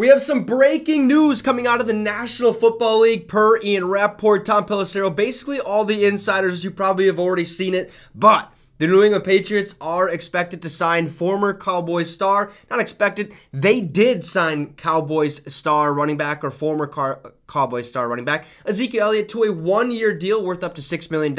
We have some breaking news coming out of the National Football League per Ian Rapoport, Tom Pelissero, basically all the insiders. You probably have already seen it, but the New England Patriots are expected to sign former Cowboys star. Not expected, they did sign Cowboys star running back or former Car- Cowboys star running back Ezekiel Elliott to a one year deal worth up to $6 million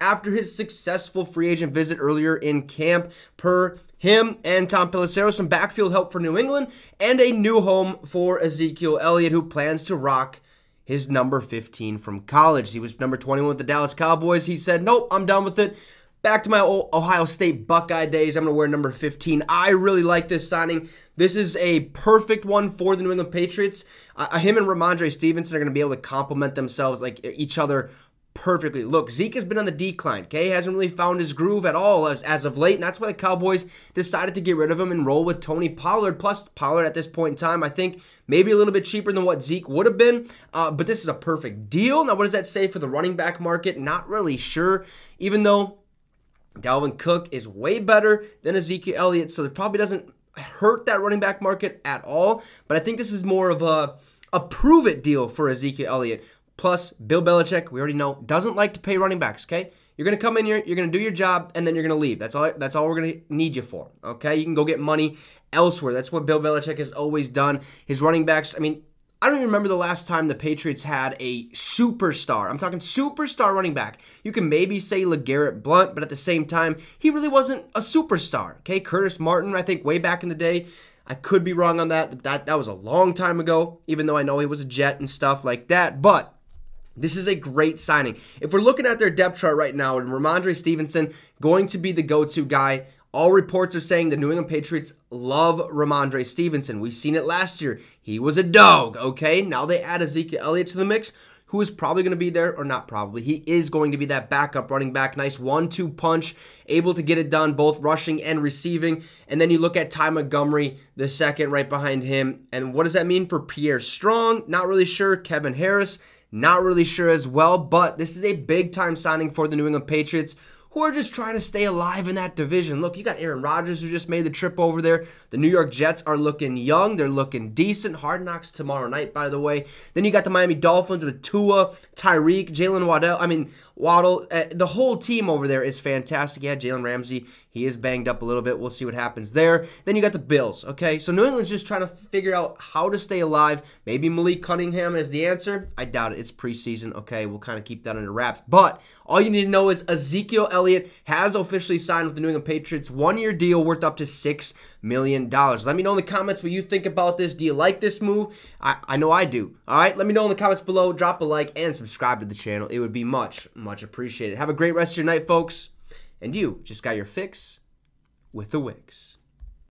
after his successful free agent visit earlier in camp, per him and Tom Pelissero, some backfield help for New England, and a new home for Ezekiel Elliott, who plans to rock his number 15 from college. He was number 21 with the Dallas Cowboys. He said, Nope, I'm done with it. Back to my Ohio State Buckeye days. I'm going to wear number 15. I really like this signing. This is a perfect one for the New England Patriots. Uh, him and Rhamondre Stevenson are going to be able to complement themselves like each other perfectly. Look, Zeke has been on the decline. Okay, hasn't really found his groove at all as, as of late, and that's why the Cowboys decided to get rid of him and roll with Tony Pollard. Plus, Pollard at this point in time, I think maybe a little bit cheaper than what Zeke would have been. Uh, but this is a perfect deal. Now, what does that say for the running back market? Not really sure. Even though Dalvin Cook is way better than Ezekiel Elliott, so it probably doesn't hurt that running back market at all. But I think this is more of a a prove it deal for Ezekiel Elliott. Plus, Bill Belichick, we already know, doesn't like to pay running backs, okay? You're to come in here, you're to do your job, and then you're to leave. That's all that's all we're to need you for, okay? You can go get money elsewhere. That's what Bill Belichick has always done. His running backs, I mean, I don't even remember the last time the Patriots had a superstar. I'm talking superstar running back. You can maybe say LeGarrette Blunt, but at the same time, he really wasn't a superstar. Okay, Curtis Martin, I think way back in the day, I could be wrong on that. That that was a long time ago, even though I know he was a Jet and stuff like that. But this is a great signing. If we're looking at their depth chart right now, and Rhamondre Stevenson going to be the go-to guy. All reports are saying the New England Patriots love Rhamondre Stevenson. We've seen it last year. He was a dog, okay? Now they add Ezekiel Elliott to the mix, who is probably going to be there, or not probably. He is going to be that backup running back. Nice one two punch, able to get it done both rushing and receiving. And then you look at Ty Montgomery, the second right behind him. And what does that mean for Pierre Strong? Not really sure. Kevin Harris not really sure as well, but this is a big time signing for the New England Patriots who are just trying to stay alive in that division. Look, you got Aaron Rodgers who just made the trip over there. The New York Jets are looking young. They're looking decent. Hard knocks tomorrow night, by the way. Then you got the Miami Dolphins with Tua, Tyreek, Jaylen Waddell. I mean, Waddle. Uh, the whole team over there is fantastic. Yeah, Jalen Ramsey he is banged up a little bit. We'll see what happens there. Then you got the Bills, okay? So New England's just trying to figure out how to stay alive. Maybe Malik Cunningham is the answer. I doubt it. It's preseason, okay? We'll kind of keep that under wraps. But all you need to know is Ezekiel has officially signed with the New England Patriots. One year deal worth up to $6 million. Let me know in the comments what you think about this. Do you like this move? I, I know I do. All right? Let me know in the comments below. Drop a like and subscribe to the channel. It would be much, much appreciated. Have a great rest of your night, folks. And you just got your fix with the Wicks.